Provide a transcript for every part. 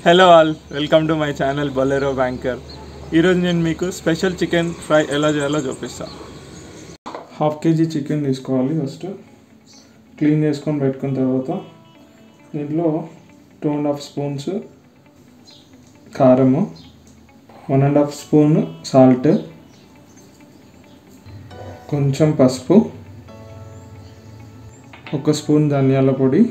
Hello all welcome to my channel bolero banker ఈరోజు నేను మీకు స్పెషల్ చికెన్ ఫ్రై ఎలా చేయాలో చూపిస్తాను హాఫ్ కేజీ చికెన్ తీసుకోవాలి ఫస్ట్ క్లీన్ చేసుకొని పెట్టుకున్న తర్వాత దీంట్లో టూ అండ్ హాఫ్ స్పూన్స్ కారము one and half spoon salt కొంచెం పసుపు ఒక స్పూన్ ధనియాల పొడి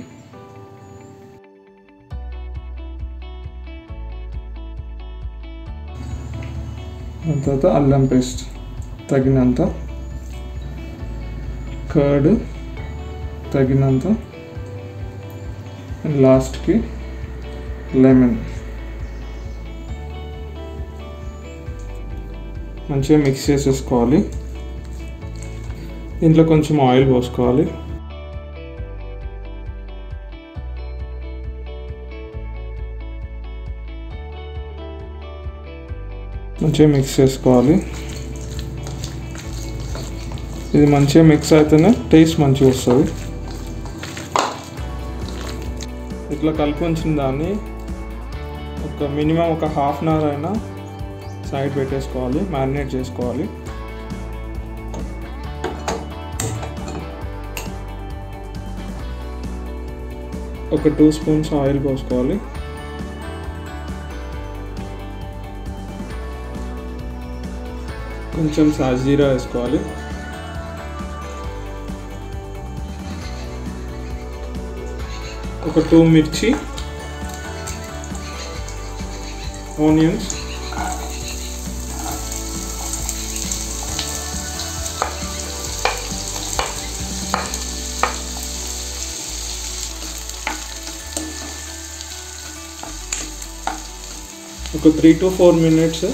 దాని తర్వాత అల్లం పేస్ట్ తగినంత కర్డ్ తగినంత అండ్ లాస్ట్కి లెమన్ మంచిగా మిక్స్ చేసేసుకోవాలి. దీంట్లో కొంచెం ఆయిల్ పోసుకోవాలి. మంచిగా మిక్స్ చేసుకోవాలి. ఇది మంచిగా మిక్స్ అయితేనే టేస్ట్ మంచిగా వస్తుంది. ఇట్లా కలిపి ఉంచిన దాన్ని ఒక మినిమం ఒక హాఫ్ అన్ అవర్ అయినా సైడ్ పెట్టేసుకోవాలి మ్యారినేట్ చేసుకోవాలి. ఒక టూ స్పూన్స్ ఆయిల్ పోసుకోవాలి. కొంచెం సాజీరా వేసుకోవాలి ఒక టూ మిర్చి ఆనియన్స్ ఒక three to four minutes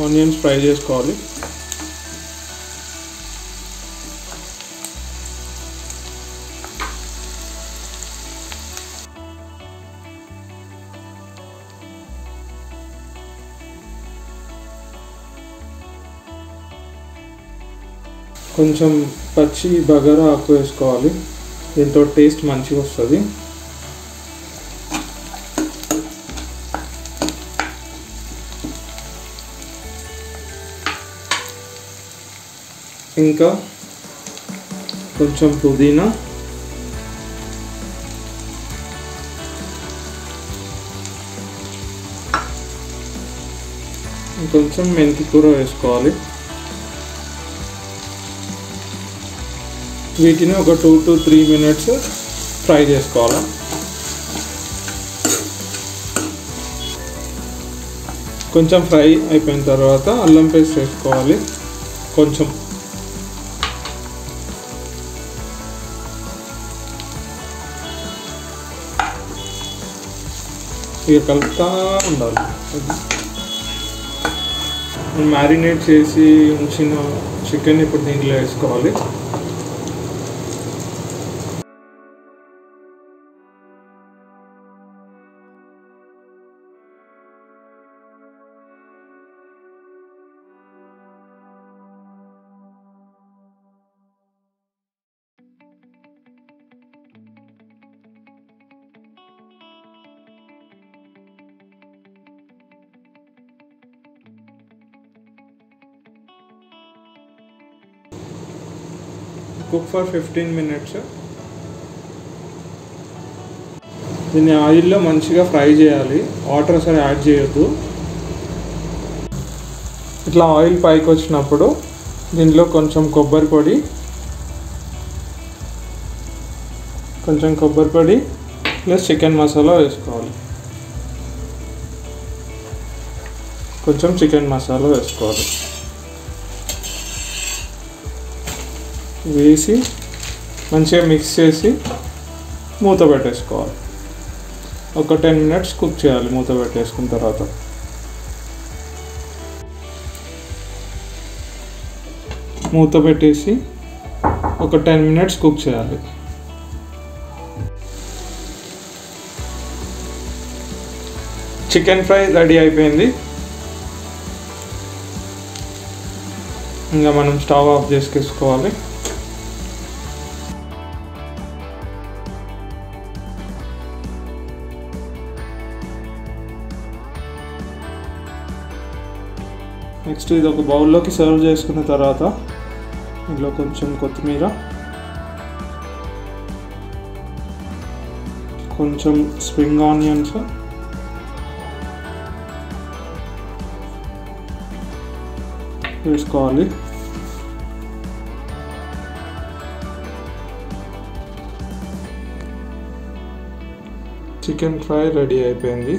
onions fry చేసుకోవాలి కొంచెం పచ్చి బగారా ఆకు వేసుకోవాలి. దీంతో టేస్ట్ మంచిగా వస్తుంది. ఇంకా కొంచెం పుదీనా. కొంచెం మెంతి కూర వేసుకోవాలి. వీటిని ఒక two to three minutes fry చేసుకోవాలి. కొంచెం ఫ్రై అయిపోయిన తర్వాత అల్లం పేస్ట్ వేసుకోవాలి. కొంచెం. ఇక కలుపుతా ఉండాలి. మ్యారినేట్ చేసి ఉంచిన చికెన్ ఇప్పుడు దీంట్లో వేసుకోవాలి. కుక్ ఫర్ ఫిఫ్టీన్ మినిట్స్ దీన్ని ఆయిల్లో మంచిగా ఫ్రై చేయాలి. వాటర్ అసలు యాడ్ చేయొద్దు. ఇట్లా ఆయిల్ పైకి వచ్చినప్పుడు దీనిలో కొంచెం కొబ్బరి పొడి కొంచెం కొబ్బరి పొడి ప్లస్ చికెన్ మసాలా వేసుకోవాలి. కొంచెం చికెన్ మసాలా వేసుకోవాలి. వేసి మంచిగా మిక్స్ చేసి మూత పెట్టేసుకోవాలి. ఒక టెన్ మినిట్స్ కుక్ చేయాలి మూత పెట్టేసుకున్న తర్వాత. మూత పెట్టేసి ఒక టెన్ మినిట్స్ కుక్ చేయాలి. చికెన్ ఫ్రై రెడీ అయిపోయింది. ఇంకా మనం స్టవ్ ఆఫ్ చేసుకేసుకోవాలి నెక్స్ట్ ఇది ఒక బౌల్లోకి సర్వ్ చేసుకున్న తర్వాత ఇందులో కొంచెం కొత్తిమీర కొంచెం స్ప్రింగ్ ఆనియన్స్ వేసుకోవాలి. చికెన్ ఫ్రై రెడీ అయిపోయింది.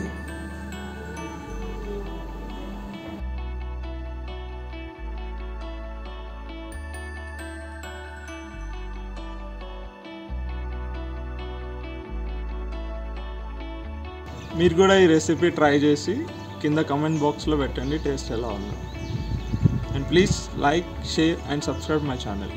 మీరు కూడా ఈ రెసిపీ ట్రై చేసి కింద కమెంట్ బాక్స్లో పెట్టండి టేస్ట్ ఎలా ఉందో. And please like share and subscribe my channel